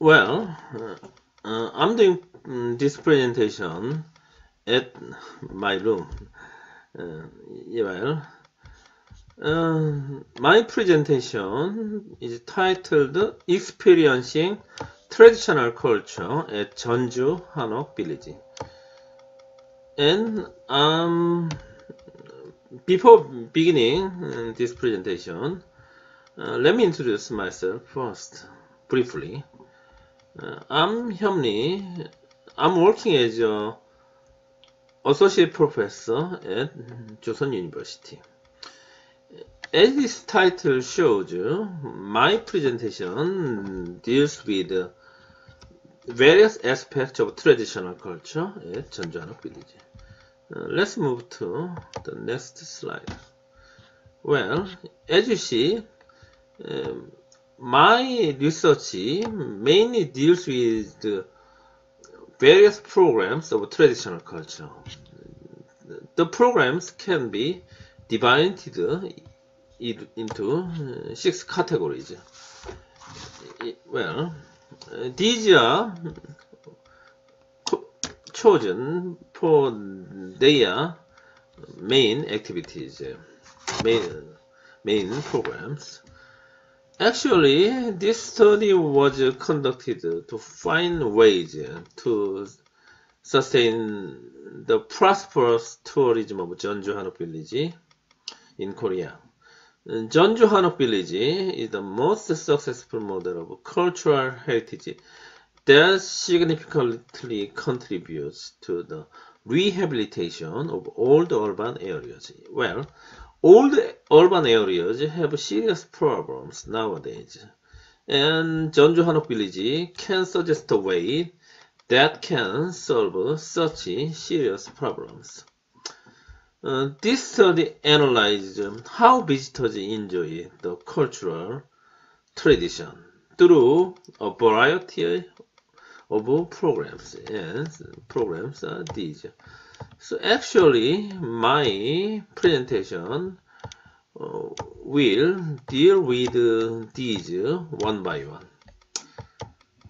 Well, uh, uh, I'm doing um, this presentation at my room. Uh, well, uh, my presentation is titled Experiencing Traditional Culture at Jeonju Hanok Village. And um, before beginning uh, this presentation, uh, let me introduce myself first, briefly. I'm Hyub I'm working as a associate professor at Chosun University. As this title shows, my presentation deals with various aspects of traditional culture at Jeonju Village. Uh, let's move to the next slide. Well, as you see, um, my research mainly deals with the various programs of traditional culture. The programs can be divided into uh, six categories. Well, these are chosen for their main activities, main, main programs. Actually, this study was conducted to find ways to sustain the prosperous tourism of Jeonju Hanok Village in Korea. Jeonju Hanok Village is the most successful model of cultural heritage that significantly contributes to the rehabilitation of old urban areas. Well, Old urban areas have serious problems nowadays, and Jeonju Hanok Village can suggest a way that can solve such serious problems. Uh, this study analyzed how visitors enjoy the cultural tradition through a variety of programs, and programs are these. So actually, my presentation uh, will deal with uh, these one by one.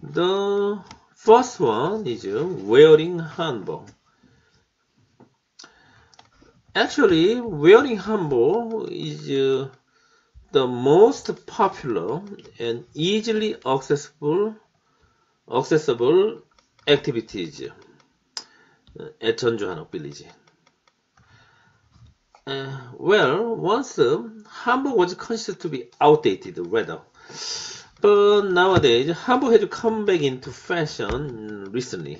The first one is wearing hanbok. Actually, wearing hanbok is uh, the most popular and easily accessible accessible activities Uh, well, once uh, hanbok was considered to be outdated weather, but nowadays hanbok has come back into fashion recently.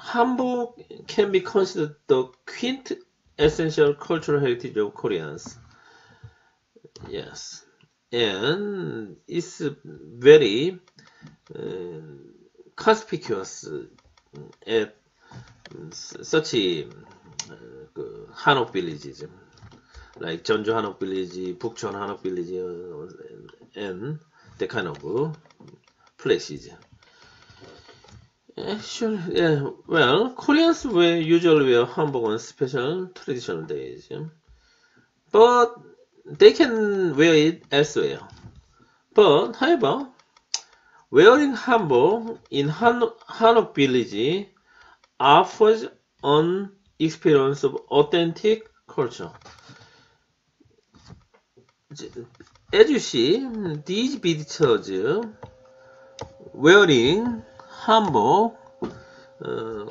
Hanbok can be considered the quintessential cultural heritage of Koreans. Yes, and it's very uh, conspicuous at such 그 한옥 villages like 전주 한옥 village, 북촌 한옥 village and that kind of places. Actually, yeah, well, Koreans wear usually wear hanbok on special traditional days, but they can wear it elsewhere. But however, Wearing hanbok in Han Hanok village offers an experience of authentic culture. As you see, these visitors wearing hanbok uh,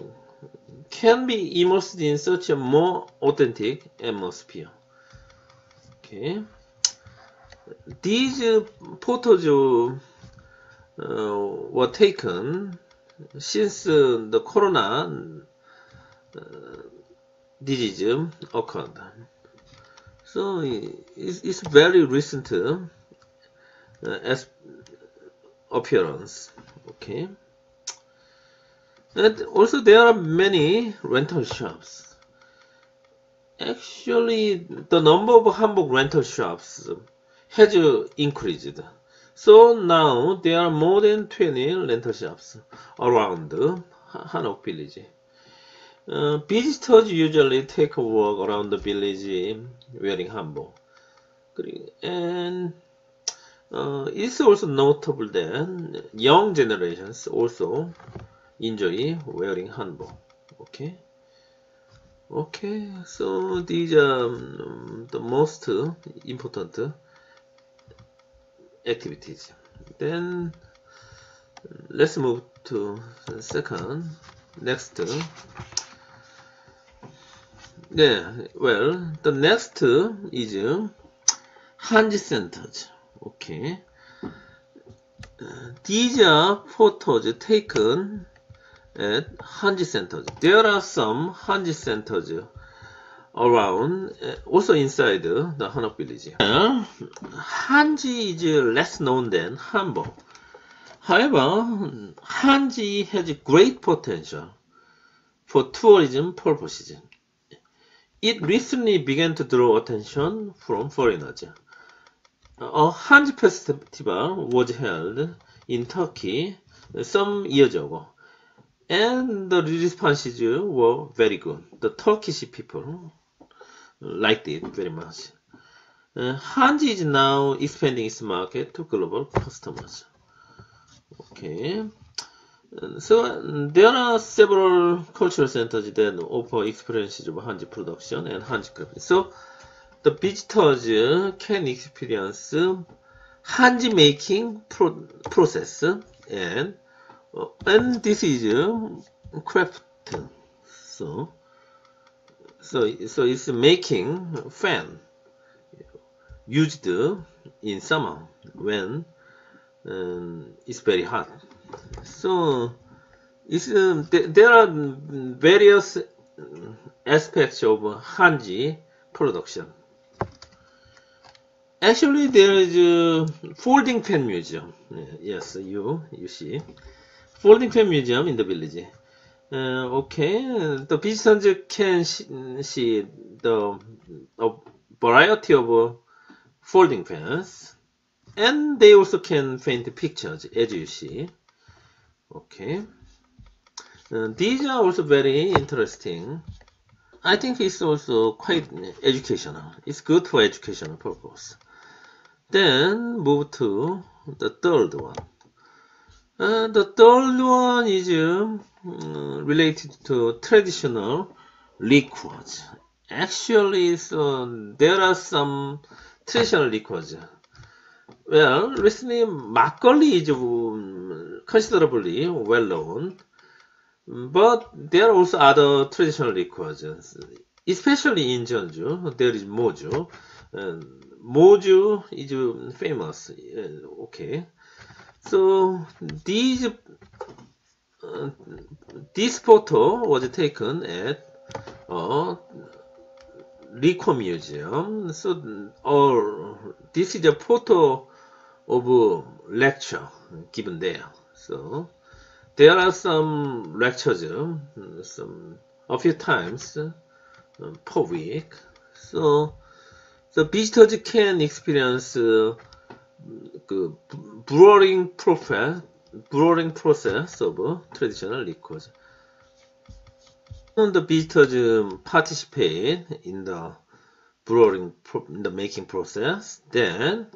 can be immersed in such a more authentic atmosphere. Okay. These photos were taken since the corona disease occurred. So it's, very recent uh, as appearance. Okay. And also there are many rental shops. Actually, the number of hanbok rental shops has increased. So now there are more than 20 rental shops around Hanok village. Uh, visitors usually take a walk around the village wearing hanbok. And uh, it's also notable that young generations also enjoy wearing hanbok. Okay. Okay, so these are um, the most important activities. Then let's move to the second. Next. Yeah, well, the next is uh, Hanji centers. Okay. These are photos taken at Hanji centers. There are some Hanji centers around, uh, also inside uh, the Hanok village. Hanji is uh, less known than Hanbok. However, Hanji has great potential for tourism purposes. It recently began to draw attention from foreigners. A Hanji festival was held in Turkey some years ago, and the responses were very good. The Turkish people liked it very much. Uh, Hanji is now expanding its market to global customers. Okay. So uh, there are several cultural centers that offer experiences of Hanji production and Hanji craft. So the visitors can experience uh, Hanji making pro process and uh, and this is craft. So so so it's making fan used in summer when um, it's very hot. So it's, um, th there are various aspects of Hanji production. Actually, there is a folding fan museum. Yes, you you see, folding fan museum in the village. Uh, okay, the visitors can see the a variety of folding fans, and they also can paint pictures, as you see. Okay, uh, these are also very interesting. I think it's also quite educational. It's good for educational purpose. Then move to the third one. Uh, the third one is uh, related to traditional liquids. Actually, so there are some traditional liquids. Well, recently makgeolli is um, considerably well known, but there are also other traditional liquids, especially in Jeonju. There is moju. Uh, moju is famous. Uh, okay, so these uh, this photo was taken at uh, Liquor Museum. So, or this is a photo of a lecture given there. So, there are some lectures, some a few times per week. So, the visitors can experience uh, 그 brewing process, of traditional liquors. The visitors participate in the brewing, in the making process. Then,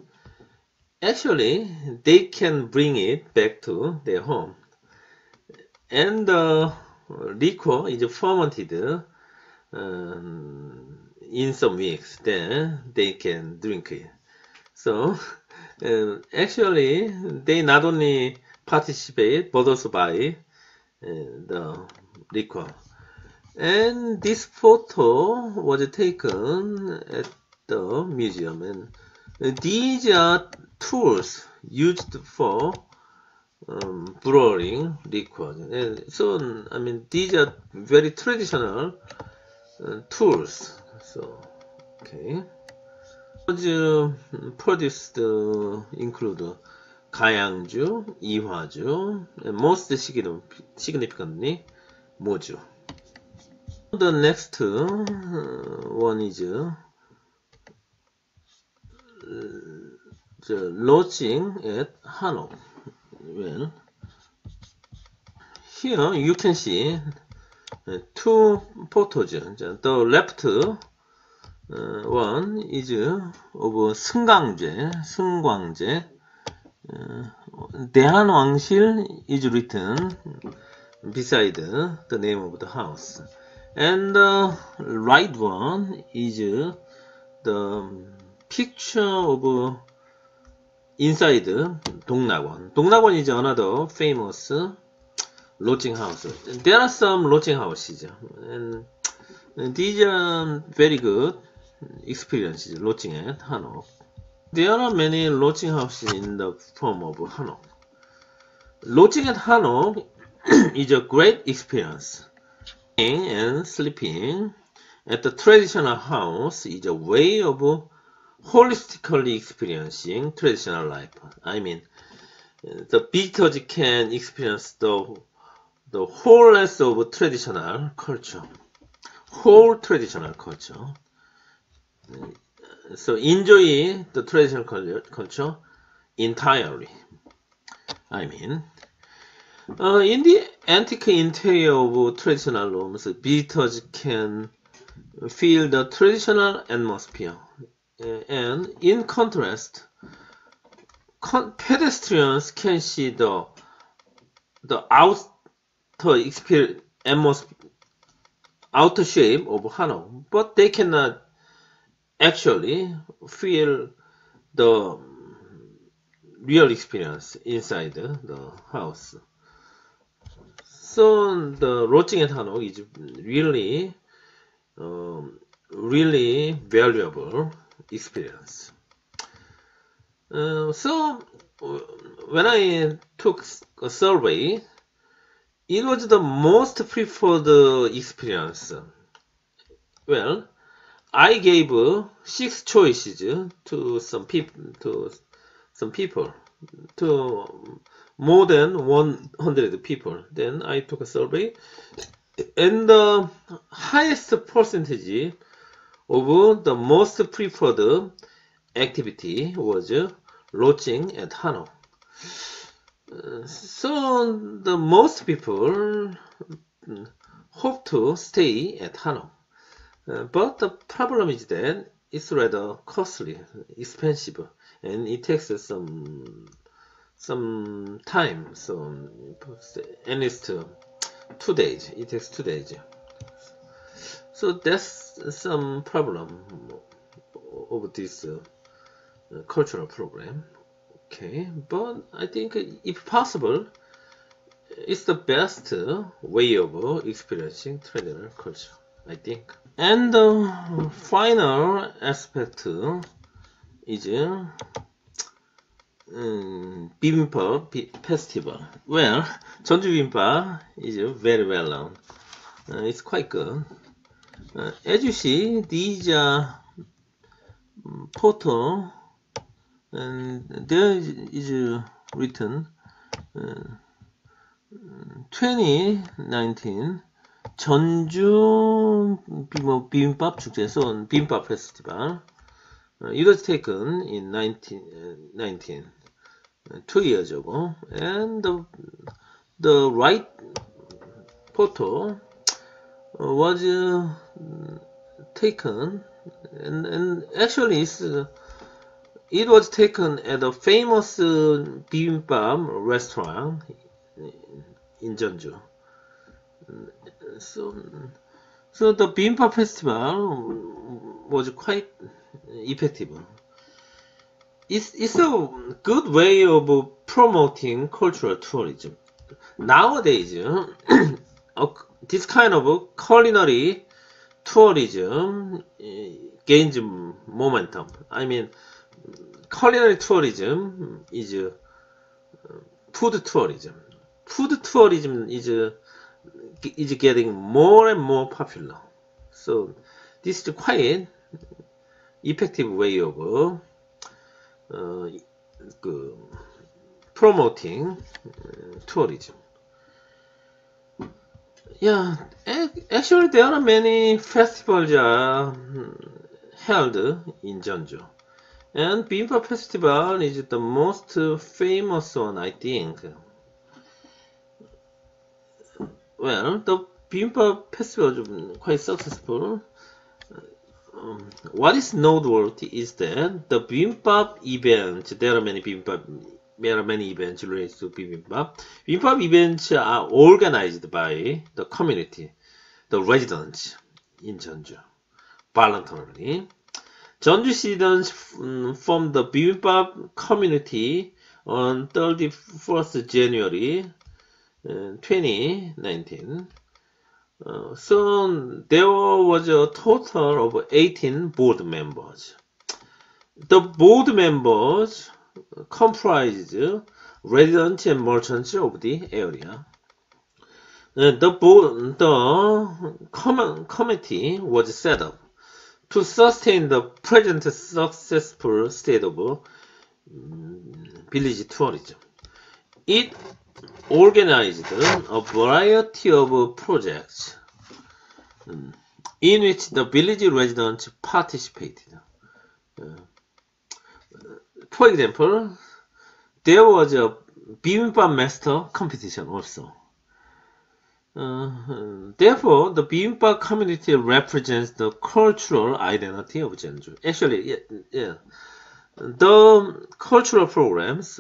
actually, they can bring it back to their home. And the liquor is fermented um, in some weeks. Then they can drink it. So, uh, actually, they not only participate but also buy uh, the liquor. And this photo was taken at the museum. And these are tools used for um, brewing liquor. And so, I mean, these are very traditional uh, tools. So, okay. Was produced uh, include 가양주, 이화주, most significantly 모주. The next uh, one is uh, the launching at Hanok. Well, here you can see uh, two photos. The left uh, one is of 승강제, 승광제. 대한왕실 is written beside the name of the house. And the right one is the picture of inside 동락원. 동락원 is another famous lodging house. There are some lodging houses, and these are very good experiences lodging at Hanok. There are many lodging houses in the form of Hanok. Lodging at Hanok is a great experience. Eating And sleeping at the traditional house is a way of holistically experiencing traditional life. I mean, the visitors can experience the the wholeness of traditional culture, whole traditional culture. So enjoy the traditional culture entirely. I mean, uh, in the antique interior of traditional rooms, visitors can feel the traditional atmosphere. And in contrast, con pedestrians can see the the outer outer shape of Hanok, but they cannot actually feel the real experience inside the house. So the lodging at Hanok is really, um, really valuable experience. Uh, so when I took a survey, it was the most preferred experience. Well, I gave six choices to some people to some people to more than 100 people. Then I took a survey, and the highest percentage of the most preferred activity was lodging at Hanok. So the most people hope to stay at But the problem is that it's rather costly, expensive, and it takes some some time. So at least two days. It takes two days. So that's some problem of this uh, cultural program. Okay, but I think if possible, it's the best way of experiencing traditional culture. I think. And the final aspect is um, bibimbap festival. Well, Jeonju bibimbap is very well known. Uh, it's quite good. Uh, as you see, these are photo, and there is written uh, 2019 전주 뭐 비빔밥 축제에서 비빔밥 페스티벌. It was taken in 19, 19 two years ago, and the, the right photo was uh, taken, and, and actually uh, it was taken at a famous uh, bibimbap restaurant in Jeonju. So, so the bibimbap festival was quite uh, effective. It's, it's a good way of promoting cultural tourism. Nowadays, uh, this kind of culinary tourism uh, gains momentum. I mean, culinary tourism is food tourism. Food tourism is is getting more and more popular. So this is quite effective way of 어, 그 promoting uh, tourism. Yeah, actually there are many festivals are held in Jeonju. And Bibimbap Festival is the most famous one, I think. Well, the Bibimbap Festival is quite successful. Um, what is noteworthy is that the bibimbap event, there are many bibimbap there are many events related to bibimbap. Bibimbap events are organized by the community, the residents in Jeonju, voluntarily. Jeonju citizens formed the bibimbap community on 31st January uh, 2019. Uh, so there was a total of 18 board members. The board members comprised residents and merchants of the area. The, board, the com committee was set up to sustain the present successful state of um, village tourism. It organized a variety of projects um, in which the village residents participated. Uh, for example, there was a bibimbap master competition also. Uh, therefore, the bibimbap community represents the cultural identity of Jeonju. Actually, yeah, yeah. the cultural programs,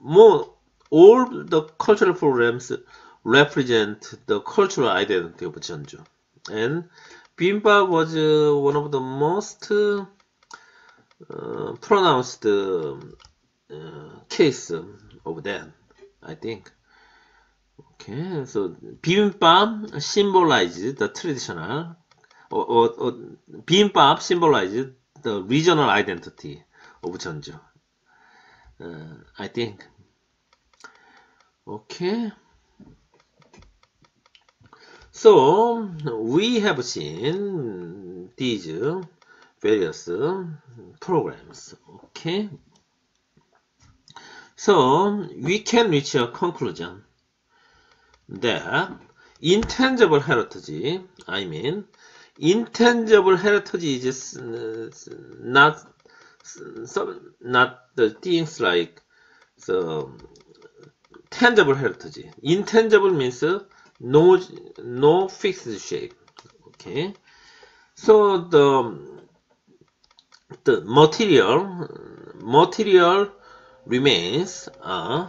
more all the cultural programs represent the cultural identity of Jeonju. And bibimbap was uh, one of the most uh, pronounced uh, case of that, I think. Okay, so bibimbap symbolizes the traditional, or, or, or bibimbap symbolizes the regional identity of Jeonju. Uh, I think. Okay. So we have seen these various programs. Okay. So we can reach a conclusion that intangible heritage, I mean, intangible heritage is not not the things like so tangible heritage. Intangible means no no fixed shape. Okay, so the the material material remains a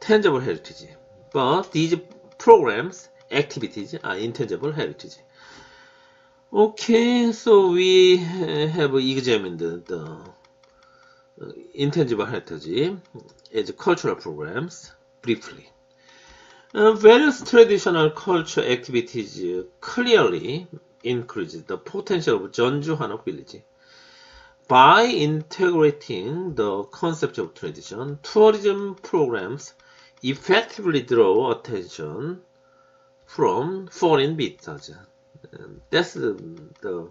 tangible heritage, but these programs activities are intangible heritage. Okay, so we have examined the uh, intangible heritage as cultural programs briefly. Uh, various traditional culture activities clearly increase the potential of Jeonju Hanok village. By integrating the concept of tradition, tourism programs effectively draw attention from foreign visitors. And that's the, the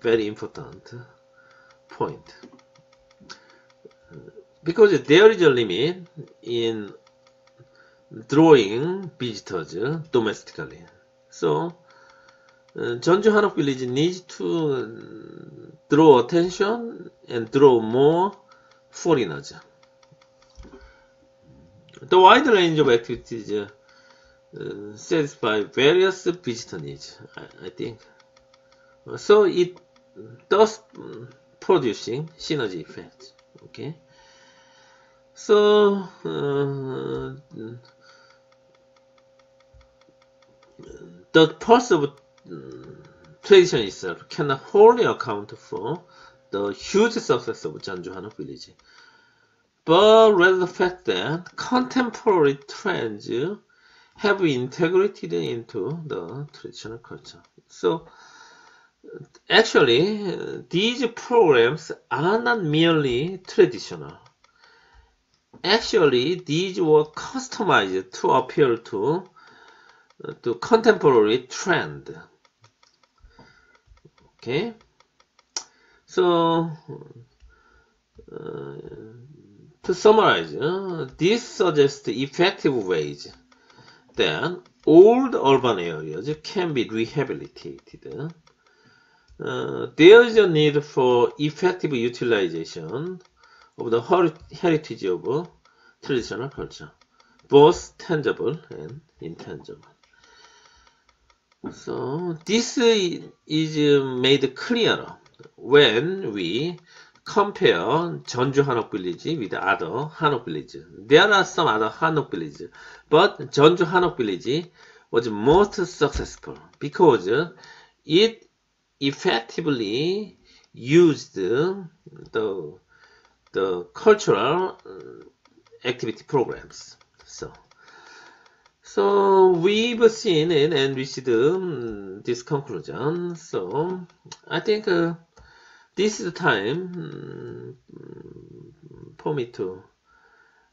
very important point. Because there is a limit in drawing visitors domestically. So, uh, Jeonju Hanok Village needs to draw attention and draw more foreigners. The wide range of activities uh, satisfy various visitor needs, I, I think. So it does producing synergy effects. Okay. So uh, the of tradition itself cannot wholly account for the huge success of Jeonju Hanok village, but rather the fact that contemporary trends have integrated into the traditional culture. So, actually, these programs are not merely traditional. Actually, these were customized to appeal to to contemporary trend. Okay, so uh, to summarize, uh, this suggests effective ways that old urban areas can be rehabilitated. Uh, there is a need for effective utilization of the heritage of traditional culture, both tangible and intangible. So this is made clearer when we compare Jeonju Hanok village with other Hanok villages. There are some other Hanok villages, but Jeonju Hanok village was most successful because it effectively used the the cultural uh, activity programs. So so we've seen it and reached um, this conclusion. So I think uh, this is the time um, for me to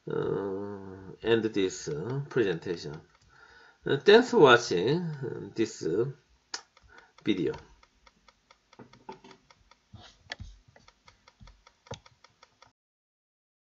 uh, end this uh, presentation. Uh, thanks for watching this video.